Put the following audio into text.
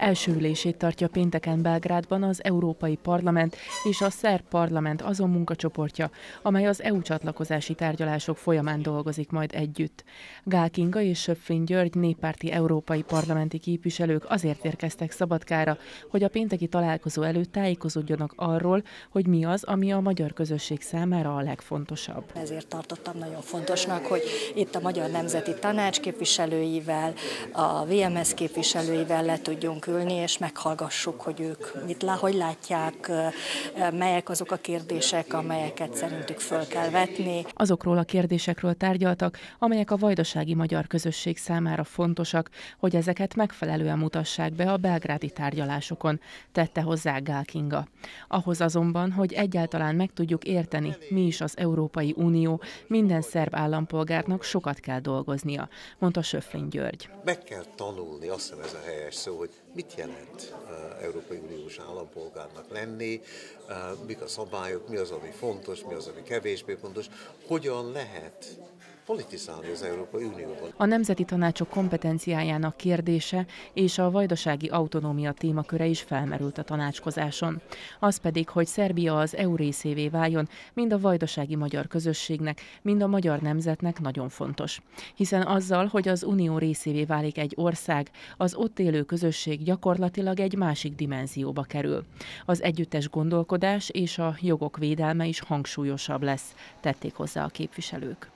Első ülését tartja pénteken Belgrádban az Európai Parlament és a Szerb Parlament azon munkacsoportja, amely az EU csatlakozási tárgyalások folyamán dolgozik majd együtt. Gál Kinga és Söpfény György néppárti európai parlamenti képviselők azért érkeztek Szabadkára, hogy a pénteki találkozó előtt tájékozódjanak arról, hogy mi az, ami a magyar közösség számára a legfontosabb. Ezért tartottam nagyon fontosnak, hogy itt a Magyar Nemzeti Tanács képviselőivel, a VMS képviselőivel le tudjunk ülni, és meghallgassuk, hogy ők mit lá, hogy látják, melyek azok a kérdések, amelyeket szerintük föl kell vetni. Azokról a kérdésekről tárgyaltak, amelyek a vajdasági magyar közösség számára fontosak, hogy ezeket megfelelően mutassák be a belgrádi tárgyalásokon, tette hozzá Gál Kinga. Ahhoz azonban, hogy egyáltalán meg tudjuk érteni, mi is az Európai Unió, minden szerb állampolgárnak sokat kell dolgoznia, mondta Söflény György. Meg kell tanulni, azt hiszem ez a helyes szó, hogy mit jelent uh, Európai Uniós állampolgárnak lenni, uh, mik a szabályok, mi az, ami fontos, mi az, ami kevésbé fontos, hogyan lehet politizálni az Európai Unióban. A nemzeti tanácsok kompetenciájának kérdése és a vajdasági autonómia témaköre is felmerült a tanácskozáson. Az pedig, hogy Szerbia az EU részévé váljon, mind a vajdasági magyar közösségnek, mind a magyar nemzetnek nagyon fontos. Hiszen azzal, hogy az unió részévé válik egy ország, az ott élő közösség gyakorlatilag egy másik dimenzióba kerül. Az együttes gondolkodás és a jogok védelme is hangsúlyosabb lesz, tették hozzá a képviselők.